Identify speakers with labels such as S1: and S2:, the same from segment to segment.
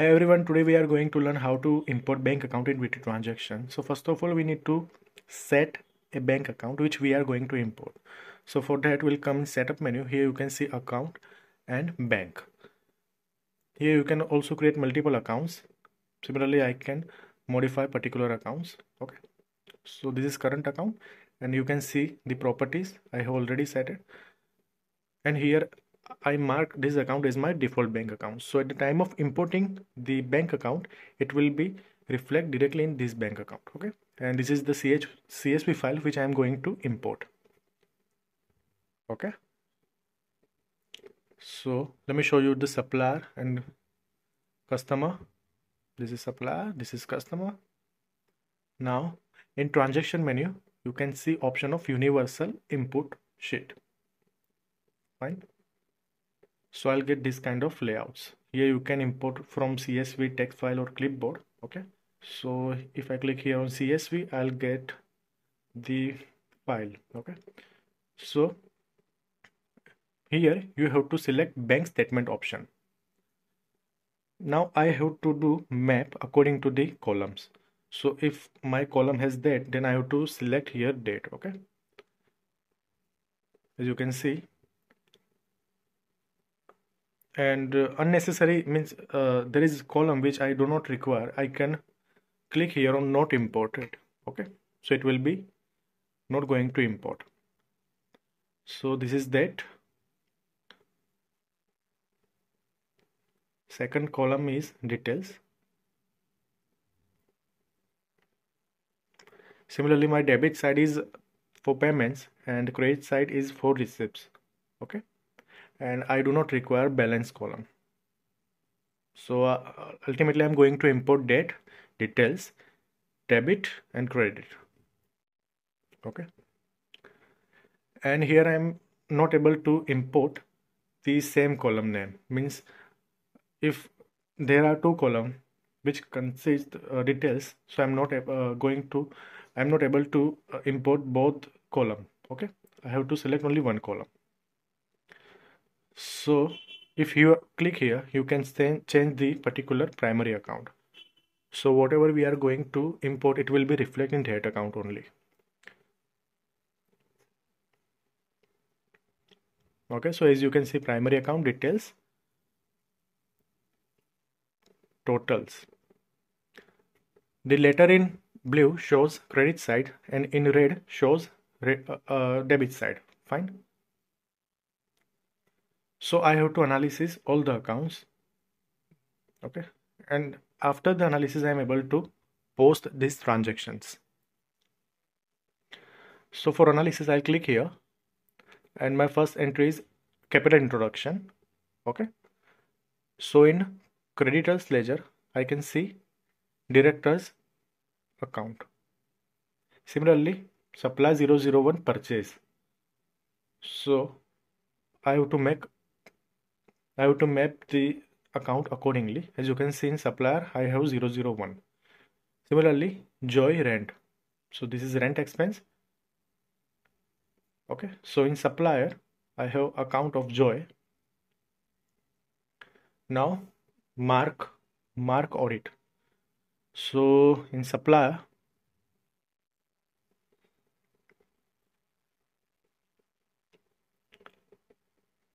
S1: Hey everyone, today we are going to learn how to import bank account in VT transaction. So first of all, we need to set a bank account which we are going to import. So for that, we'll come in setup menu. Here you can see account and bank. Here you can also create multiple accounts. Similarly, I can modify particular accounts. Okay. So this is current account and you can see the properties. I have already set it. And here I mark this account as my default bank account. So at the time of importing the bank account, it will be reflect directly in this bank account. Okay. And this is the CH, CSV file which I am going to import. Okay. So let me show you the supplier and customer. This is supplier, this is customer. Now in transaction menu, you can see option of universal input sheet. Fine so I'll get this kind of layouts. Here you can import from CSV text file or clipboard okay? So if I click here on CSV I'll get the file okay? So here you have to select bank statement option. Now I have to do map according to the columns. So if my column has date then I have to select here date okay? As you can see and uh, unnecessary means uh, there is column which I do not require. I can click here on not imported. Okay? So it will be not going to import. So this is that. Second column is details. Similarly my debit side is for payments and credit side is for receipts. Okay and I do not require balance column. So uh, ultimately I'm going to import date, details, debit and credit. Okay. And here I'm not able to import the same column name means if there are two column which consist uh, details so i'm not uh, going to i'm not able to uh, import both column okay i have to select only one column so if you click here you can change the particular primary account. So whatever we are going to import it will be reflected in that account only. Okay so as you can see primary account details totals. The letter in blue shows credit side and in red shows uh, uh, debit side. Fine so I have to analysis all the accounts okay? And after the analysis I am able to post these transactions. So for analysis I'll click here. And my first entry is capital introduction okay? So in creditors ledger I can see directors account. Similarly supply 001 purchase. So I have to make I have to map the account accordingly. As you can see in supplier, I have 001. Similarly, joy rent. So this is rent expense. Okay, so in supplier, I have account of joy. Now mark mark audit. So in supplier,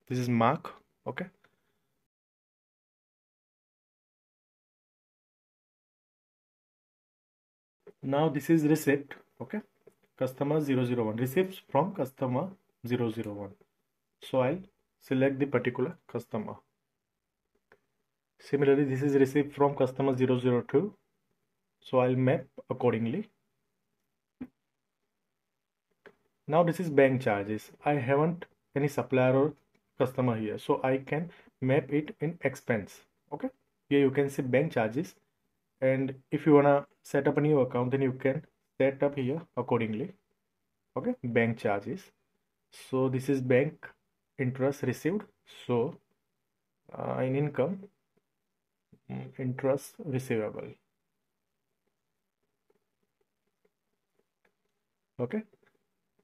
S1: this is mark okay now this is receipt okay? Customer 001 receipts from customer 001 so i'll select the particular customer. Similarly this is receipt from customer 002 so i'll map accordingly. Now this is bank charges. I haven't any supplier or customer here so i can map it in expense okay? Here you can see bank charges and if you wanna set up a new account then you can set up here accordingly. Okay bank charges. So this is bank interest received. So uh, in income mm, interest receivable. Okay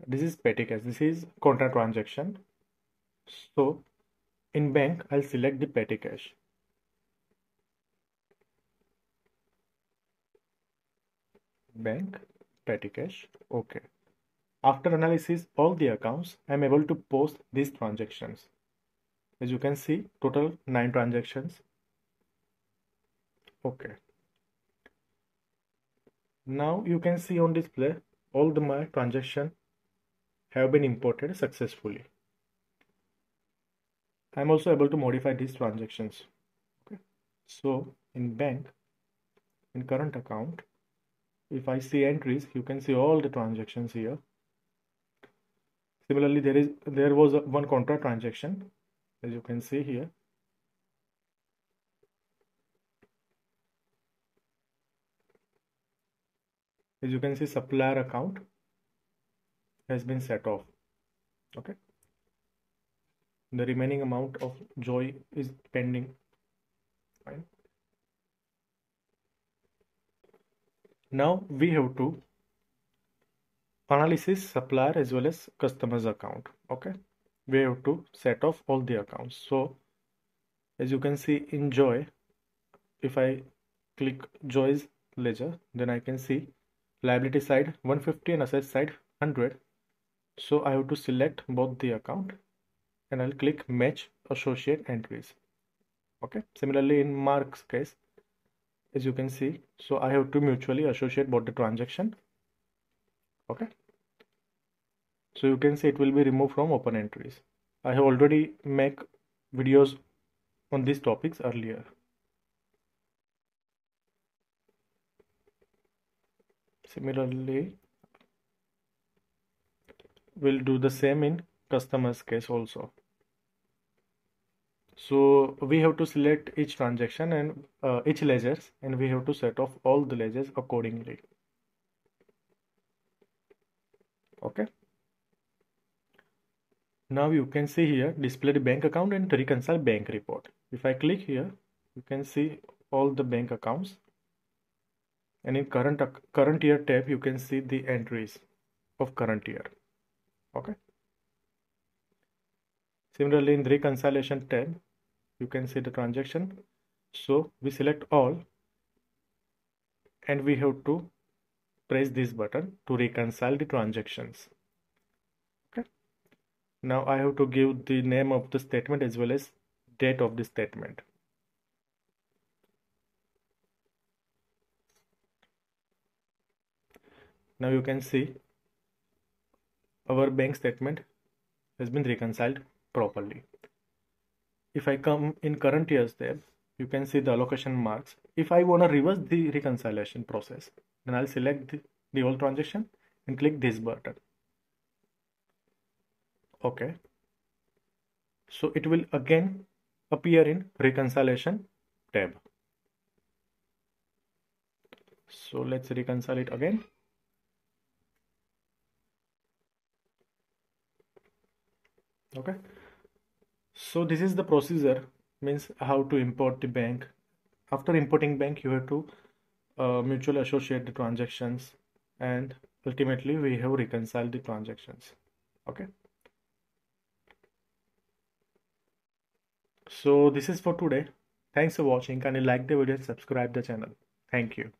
S1: this is petty cash. This is contra transaction. So in bank i'll select the petty cash bank petty cash okay. After analysis all the accounts i'm able to post these transactions. As you can see total nine transactions. Okay. Now you can see on display all the my transaction have been imported successfully. I'm also able to modify these transactions. Okay. So in bank in current account if I see entries you can see all the transactions here. Similarly there is there was one contra transaction as you can see here. As you can see supplier account has been set off. Okay. The remaining amount of joy is pending. Fine now we have to analysis supplier as well as customers account okay? We have to set off all the accounts. So as you can see in joy if i click joy's ledger then i can see liability side 150 and asset side 100 so i have to select both the account and i'll click match associate entries okay? Similarly in mark's case as you can see. So I have to mutually associate both the transaction. Okay? So you can see it will be removed from open entries. I have already make videos on these topics earlier. Similarly we'll do the same in customers case also so we have to select each transaction and uh, each ledgers and we have to set off all the ledgers accordingly. Okay? Now you can see here display the bank account and reconcile bank report. If i click here you can see all the bank accounts. And in current current year tab you can see the entries of current year. Okay Similarly, in the reconciliation tab, you can see the transaction. So we select all and we have to press this button to reconcile the transactions. Okay. Now I have to give the name of the statement as well as date of the statement. Now you can see our bank statement has been reconciled properly. If I come in current years tab, you can see the allocation marks. If I want to reverse the reconciliation process, then I'll select the, the old transaction and click this button. Okay. So it will again appear in reconciliation tab. So let's reconcile it again. Okay so this is the procedure means how to import the bank. After importing bank you have to uh, mutually associate the transactions and ultimately we have reconciled the transactions. Okay? So this is for today. Thanks for watching. And like the video subscribe the channel. Thank you